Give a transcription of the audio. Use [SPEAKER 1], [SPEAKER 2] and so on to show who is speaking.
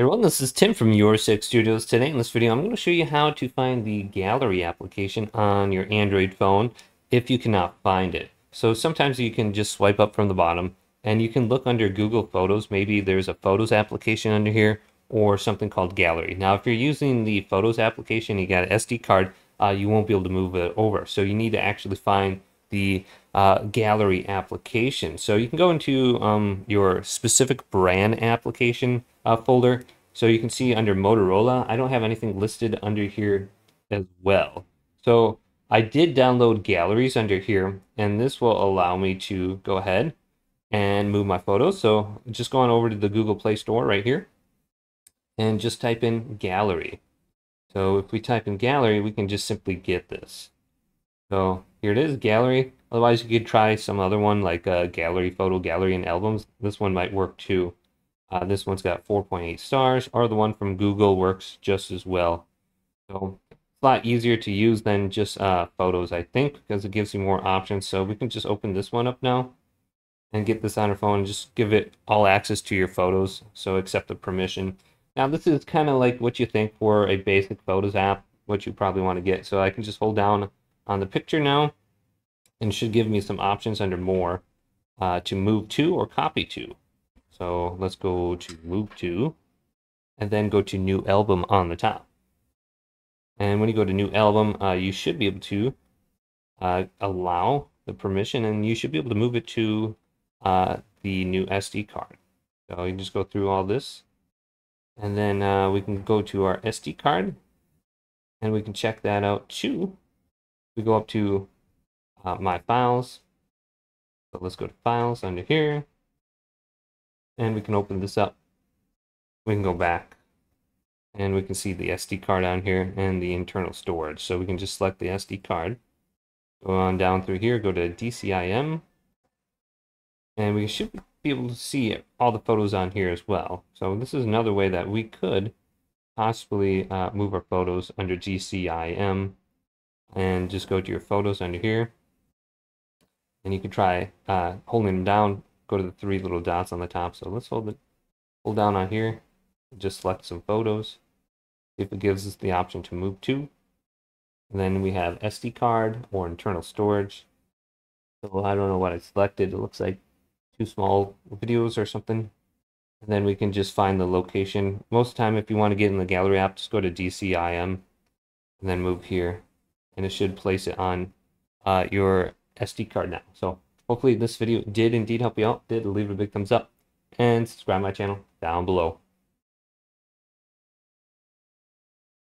[SPEAKER 1] everyone, this is Tim from Your Six Studios. Today in this video, I'm going to show you how to find the gallery application on your Android phone if you cannot find it. So sometimes you can just swipe up from the bottom and you can look under Google Photos. Maybe there's a Photos application under here or something called Gallery. Now, if you're using the Photos application, you got an SD card, uh, you won't be able to move it over. So you need to actually find the uh, gallery application. So you can go into um, your specific brand application uh, folder. So you can see under Motorola, I don't have anything listed under here as well. So I did download galleries under here, and this will allow me to go ahead and move my photos. So just going over to the Google Play Store right here, and just type in gallery. So if we type in gallery, we can just simply get this. So here it is, gallery. Otherwise, you could try some other one like uh, gallery, photo gallery, and albums. This one might work too. Uh, this one's got 4.8 stars, or the one from Google works just as well. So it's a lot easier to use than just uh, photos, I think, because it gives you more options. So we can just open this one up now and get this on our phone and just give it all access to your photos. So accept the permission. Now this is kind of like what you think for a basic photos app, what you probably want to get. So I can just hold down on the picture now and should give me some options under more uh, to move to or copy to. So let's go to move to, and then go to new album on the top. And when you go to new album, uh, you should be able to uh, allow the permission and you should be able to move it to uh, the new SD card. So you just go through all this and then uh, we can go to our SD card and we can check that out too. We go up to uh, my files. So let's go to files under here and we can open this up. We can go back and we can see the SD card down here and the internal storage. So we can just select the SD card, go on down through here, go to DCIM, and we should be able to see all the photos on here as well. So this is another way that we could possibly uh, move our photos under DCIM and just go to your photos under here. And you can try uh, holding them down go to the three little dots on the top. So let's hold it, hold down on here, just select some photos. If it gives us the option to move to. Then we have SD card or internal storage. So I don't know what I selected. It looks like two small videos or something. And then we can just find the location. Most of the time, if you want to get in the gallery app, just go to DCIM and then move here. And it should place it on uh, your SD card now. So Hopefully this video did indeed help you out. Did leave a big thumbs up and subscribe my channel down below.